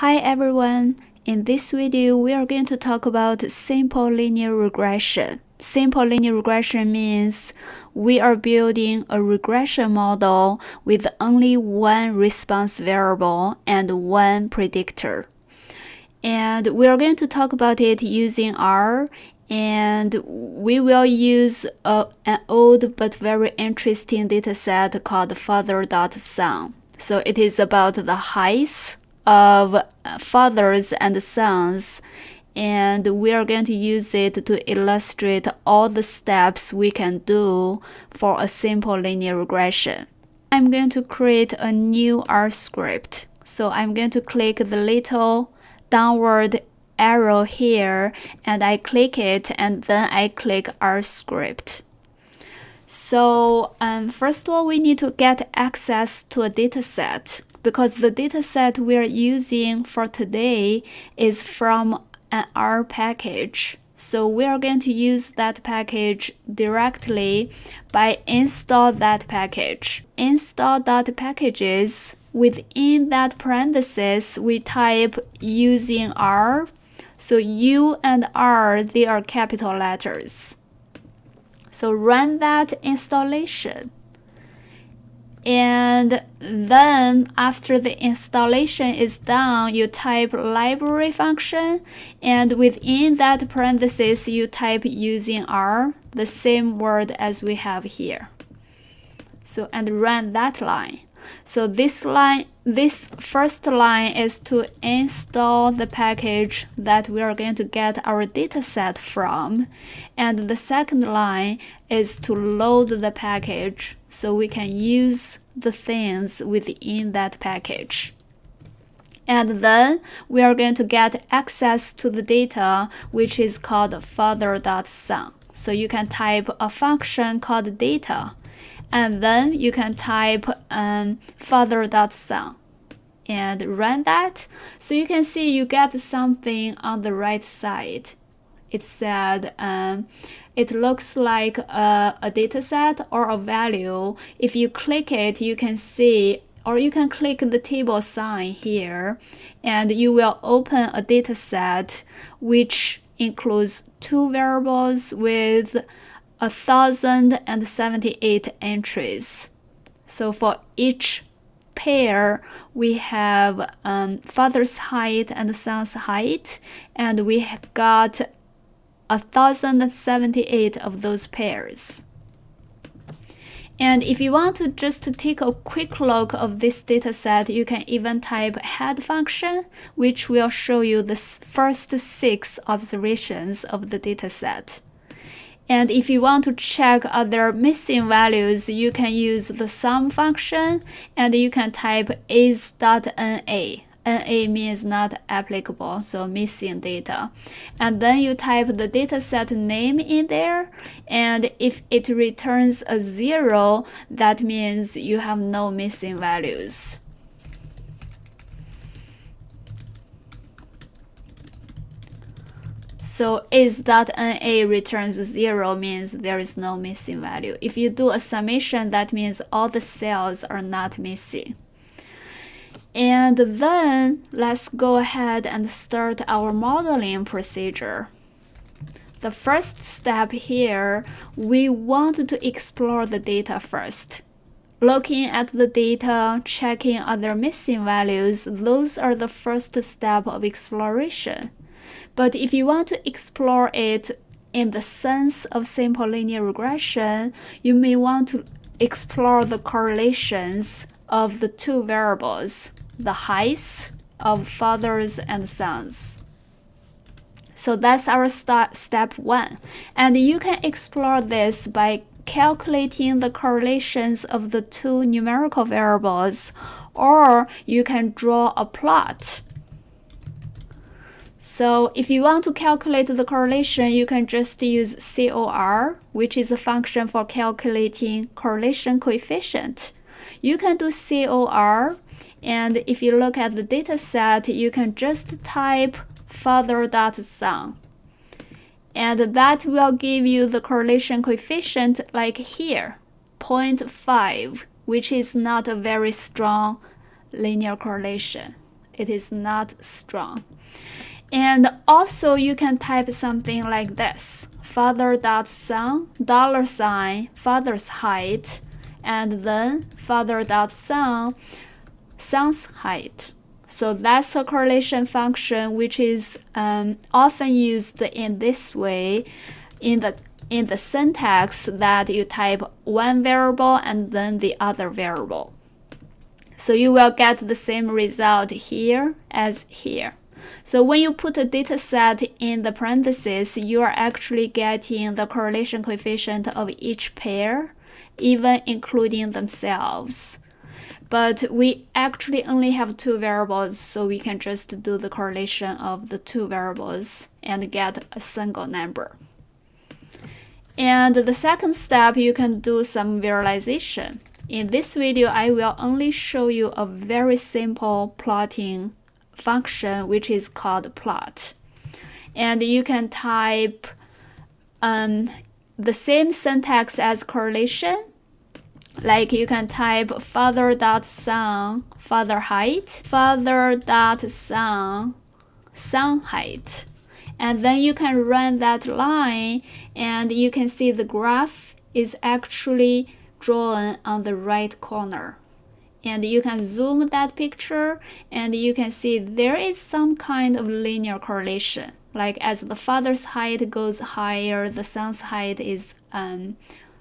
Hi everyone! In this video, we are going to talk about simple linear regression. Simple linear regression means we are building a regression model with only one response variable and one predictor. And we are going to talk about it using R and we will use a, an old but very interesting dataset called father.son. So it is about the height of fathers and sons and we are going to use it to illustrate all the steps we can do for a simple linear regression. I'm going to create a new R script. So I'm going to click the little downward arrow here and I click it and then I click R script. So um, first of all, we need to get access to a dataset because the dataset we're using for today is from an R package. So we are going to use that package directly by install that package. Install that packages. Within that parenthesis, we type UsingR. So U and R, they are capital letters. So run that installation. And then after the installation is done you type library function. And within that parenthesis you type UsingR the same word as we have here. So and run that line so this line this first line is to install the package that we are going to get our dataset from and the second line is to load the package so we can use the things within that package. And then we are going to get access to the data, which is called father.son. So you can type a function called data, and then you can type um, father.son and run that. So you can see you get something on the right side. It said um, it looks like a, a data set or a value. If you click it, you can see or you can click the table sign here and you will open a data set which includes two variables with a thousand and seventy eight entries. So for each pair, we have um, father's height and son's height, and we have got 1078 of those pairs. And if you want to just take a quick look of this dataset, you can even type head function, which will show you the first six observations of the dataset. And if you want to check other missing values, you can use the sum function and you can type is.na NA means not applicable, so missing data. And then you type the dataset name in there, and if it returns a zero, that means you have no missing values. So is.na returns zero means there is no missing value. If you do a summation, that means all the cells are not missing. And then let's go ahead and start our modeling procedure. The first step here, we want to explore the data first. Looking at the data, checking other missing values, those are the first step of exploration. But if you want to explore it in the sense of simple linear regression, you may want to explore the correlations of the two variables the heights of fathers and sons. So that's our start, step one. And you can explore this by calculating the correlations of the two numerical variables, or you can draw a plot. So if you want to calculate the correlation, you can just use COR, which is a function for calculating correlation coefficient. You can do COR and if you look at the data set, you can just type father.son. And that will give you the correlation coefficient like here, 0.5, which is not a very strong linear correlation. it is not strong. And also you can type something like this father dot son dollar sign father's height and then father dot son son's height. So that's a correlation function which is um, often used in this way in the in the syntax that you type one variable and then the other variable. So you will get the same result here as here. So when you put a data set in the parentheses, you are actually getting the correlation coefficient of each pair, even including themselves. But we actually only have two variables, so we can just do the correlation of the two variables and get a single number. And the second step, you can do some visualization. In this video, I will only show you a very simple plotting function, which is called plot. And you can type um, the same syntax as correlation. Like you can type father dot son father height, father dot son son height and then you can run that line and you can see the graph is actually drawn on the right corner and you can zoom that picture and you can see there is some kind of linear correlation. Like as the father's height goes higher the son's height is um,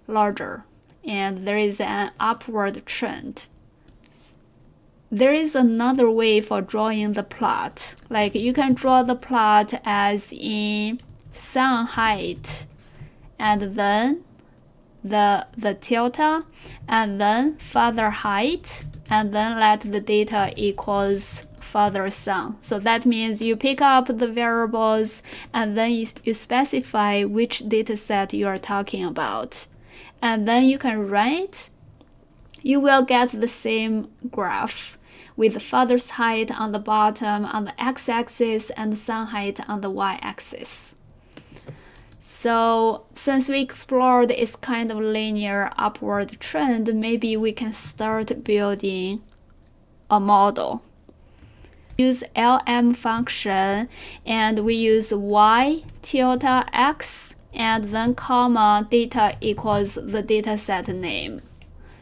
larger. And there is an upward trend. There is another way for drawing the plot. Like you can draw the plot as in son height and then the, the delta and then father height and then let the data equals father son. So that means you pick up the variables and then you, you specify which data set you are talking about. And then you can write, you will get the same graph with the father's height on the bottom on the x-axis and son height on the y-axis. So since we explored its kind of linear upward trend, maybe we can start building a model. Use LM function and we use y tilde x and then comma data equals the dataset name.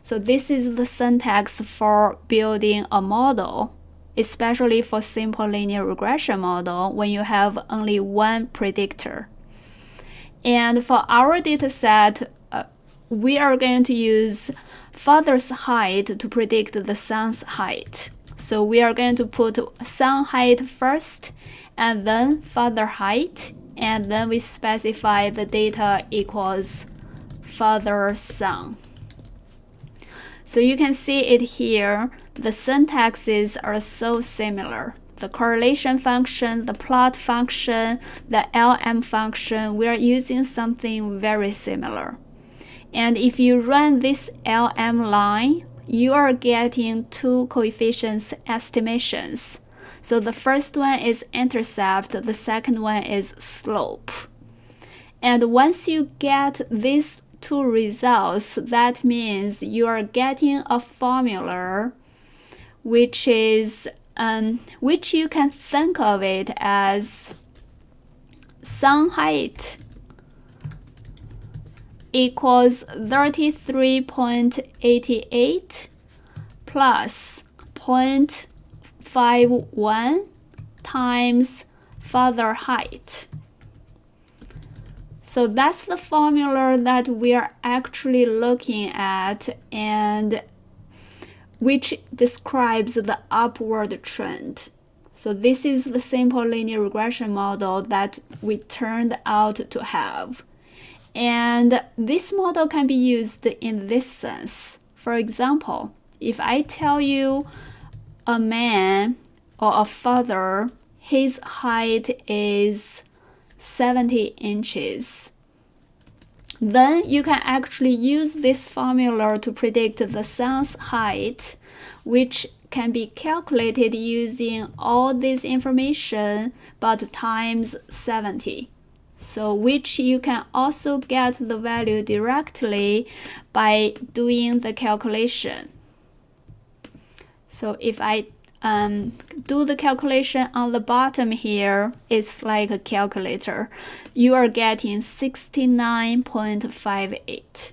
So this is the syntax for building a model, especially for simple linear regression model when you have only one predictor. And for our dataset, uh, we are going to use father's height to predict the son's height. So we are going to put son height first and then father height and then we specify the data equals father son. So you can see it here. The syntaxes are so similar. The correlation function, the plot function, the LM function, we are using something very similar. And if you run this LM line, you are getting two coefficients estimations. So the first one is intercept, the second one is slope. And once you get these two results, that means you are getting a formula which is um, which you can think of it as son height equals 33.88 plus 0.51 times father height. So that's the formula that we are actually looking at and which describes the upward trend. So this is the simple linear regression model that we turned out to have. And this model can be used in this sense. For example, if I tell you a man or a father, his height is 70 inches. Then you can actually use this formula to predict the son's height, which can be calculated using all this information but times 70. So which you can also get the value directly by doing the calculation. So if I um, do the calculation on the bottom here, it's like a calculator. You are getting 69.58.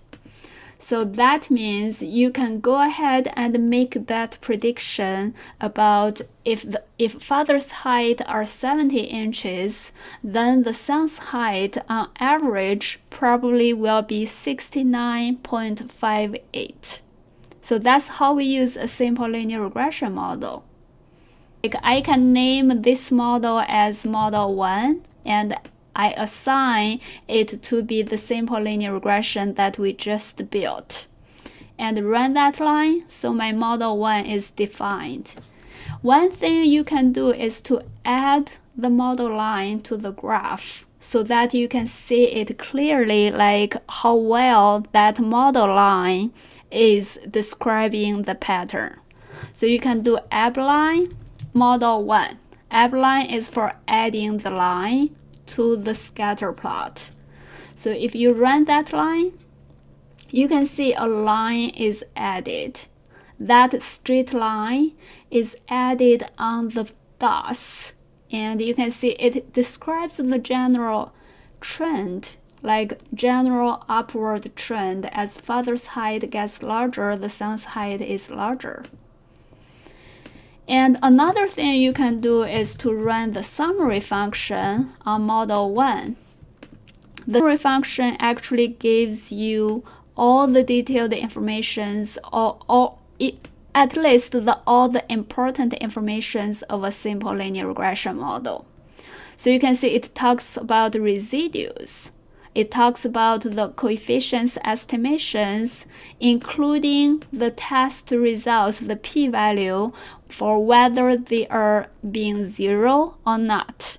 So that means you can go ahead and make that prediction about if the if father's height are 70 inches, then the son's height on average probably will be 69.58. So that's how we use a simple linear regression model. Like I can name this model as model 1 and I assign it to be the simple linear regression that we just built. And run that line so my model 1 is defined. One thing you can do is to add the model line to the graph so that you can see it clearly like how well that model line is describing the pattern. So you can do add line model 1. Add line is for adding the line to the scatter plot. So if you run that line, you can see a line is added. That straight line is added on the dots and you can see it describes the general trend like general upward trend as father's height gets larger the son's height is larger and another thing you can do is to run the summary function on model 1. The summary function actually gives you all the detailed informations or, or it, at least the, all the important informations of a simple linear regression model. So you can see it talks about residues. It talks about the coefficients estimations, including the test results, the p-value, for whether they are being zero or not.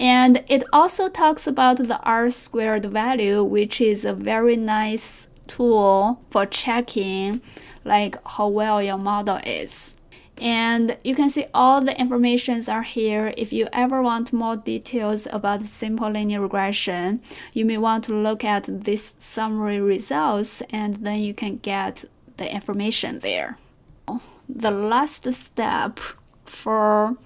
And it also talks about the R squared value, which is a very nice tool for checking like how well your model is and you can see all the informations are here. If you ever want more details about simple linear regression you may want to look at this summary results and then you can get the information there. The last step for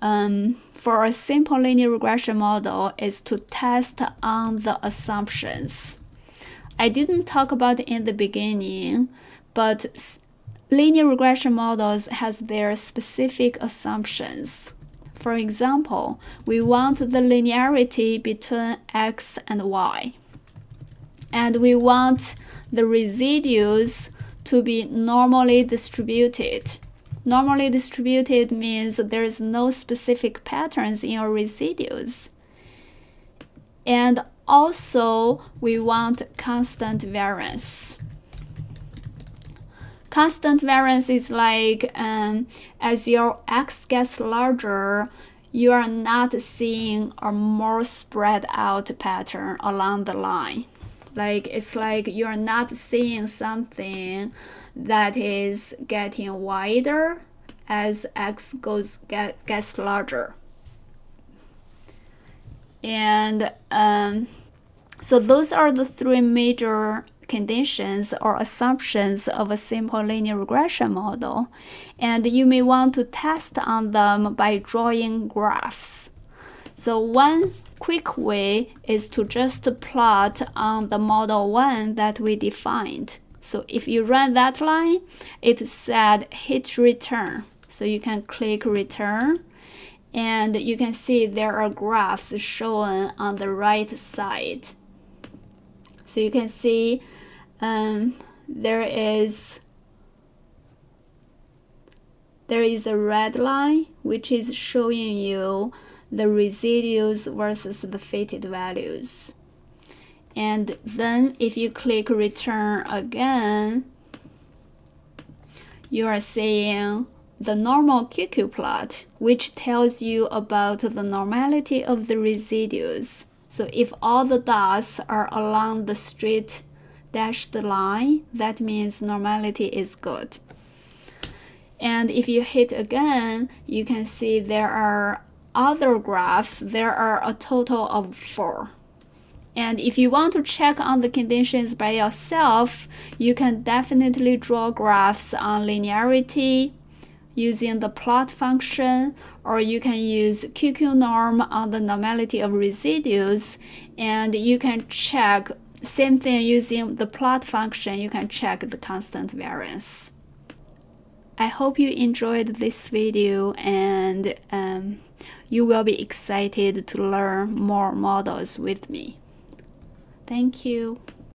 um, for a simple linear regression model is to test on the assumptions. I didn't talk about in the beginning but linear regression models has their specific assumptions. For example, we want the linearity between x and y. And we want the residues to be normally distributed. Normally distributed means there is no specific patterns in your residues. And also, we want constant variance. Constant variance is like um, as your x gets larger, you are not seeing a more spread out pattern along the line. Like it's like you're not seeing something that is getting wider as x goes get, gets larger. And um, so those are the three major conditions or assumptions of a simple linear regression model, and you may want to test on them by drawing graphs. So one quick way is to just plot on the model 1 that we defined. So if you run that line, it said hit return. So you can click return and you can see there are graphs shown on the right side. So you can see um, there is there is a red line which is showing you the residuals versus the fitted values. And then if you click return again, you are seeing the normal QQ plot, which tells you about the normality of the residuals. So if all the dots are along the straight dashed line, that means normality is good. And if you hit again, you can see there are other graphs. There are a total of four. And if you want to check on the conditions by yourself, you can definitely draw graphs on linearity. using the plot function or you can use QQ norm on the normality of residues and you can check same thing using the plot function you can check the constant variance. I hope you enjoyed this video and um, you will be excited to learn more models with me. Thank you.